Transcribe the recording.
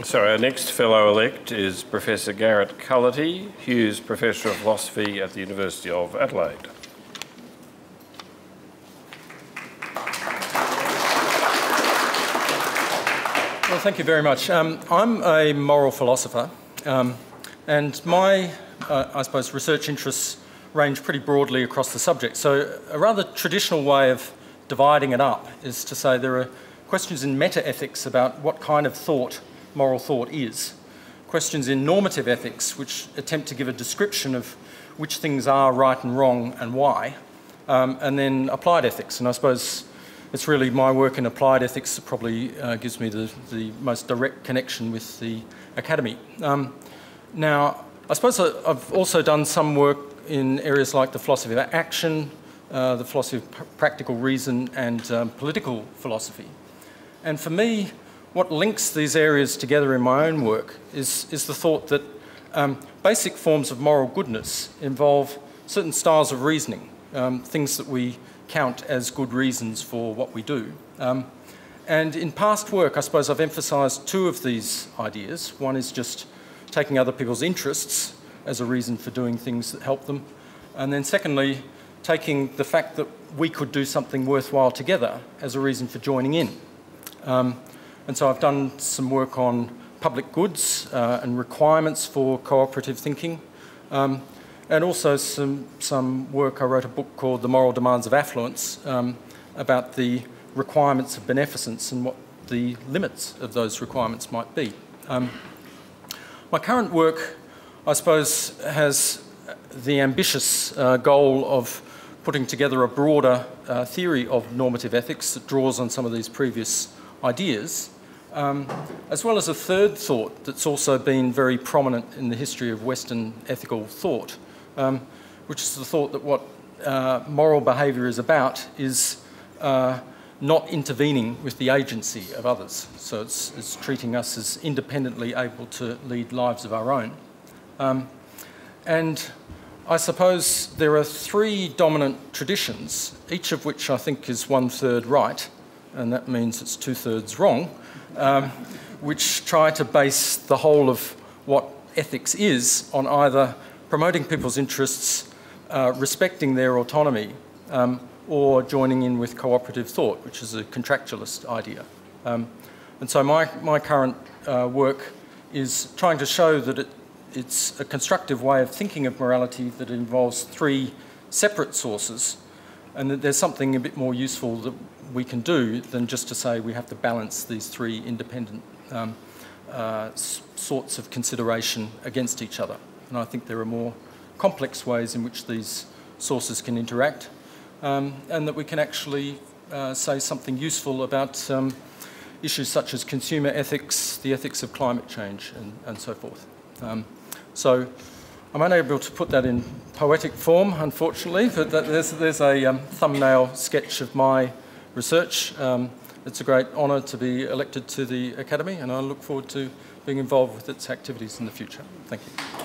So our next fellow-elect is Professor Garrett Cullity, Hughes Professor of Philosophy at the University of Adelaide. Well, thank you very much. Um, I'm a moral philosopher, um, and my, uh, I suppose, research interests range pretty broadly across the subject. So, a rather traditional way of dividing it up is to say there are questions in meta ethics about what kind of thought moral thought is, questions in normative ethics, which attempt to give a description of which things are right and wrong and why, um, and then applied ethics. And I suppose it's really my work in applied ethics that probably uh, gives me the, the most direct connection with the academy. Um, now, I suppose I've also done some work in areas like the philosophy of action, uh, the philosophy of practical reason, and um, political philosophy. And for me, what links these areas together in my own work is, is the thought that um, basic forms of moral goodness involve certain styles of reasoning, um, things that we count as good reasons for what we do. Um, and in past work, I suppose I've emphasised two of these ideas. One is just taking other people's interests as a reason for doing things that help them. And then secondly, taking the fact that we could do something worthwhile together as a reason for joining in. Um, and so I've done some work on public goods uh, and requirements for cooperative thinking. Um, and also some, some work, I wrote a book called The Moral Demands of Affluence um, about the requirements of beneficence and what the limits of those requirements might be. Um, my current work, I suppose, has the ambitious uh, goal of putting together a broader uh, theory of normative ethics that draws on some of these previous ideas, um, as well as a third thought that's also been very prominent in the history of Western ethical thought, um, which is the thought that what uh, moral behaviour is about is uh, not intervening with the agency of others. So it's, it's, treating us as independently able to lead lives of our own. Um, and I suppose there are three dominant traditions, each of which I think is one third right, and that means it's two thirds wrong, um, which try to base the whole of what ethics is on either promoting people's interests, uh, respecting their autonomy, um, or joining in with cooperative thought, which is a contractualist idea. Um, and so my, my current uh, work is trying to show that it, it's a constructive way of thinking of morality that involves three separate sources and that there's something a bit more useful that we can do than just to say we have to balance these three independent um, uh, sorts of consideration against each other. And I think there are more complex ways in which these sources can interact um, and that we can actually uh, say something useful about um, issues such as consumer ethics, the ethics of climate change and, and so forth. Um, so I'm unable to put that in poetic form, unfortunately, but there's, there's a um, thumbnail sketch of my research. Um, it's a great honour to be elected to the Academy, and I look forward to being involved with its activities in the future. Thank you.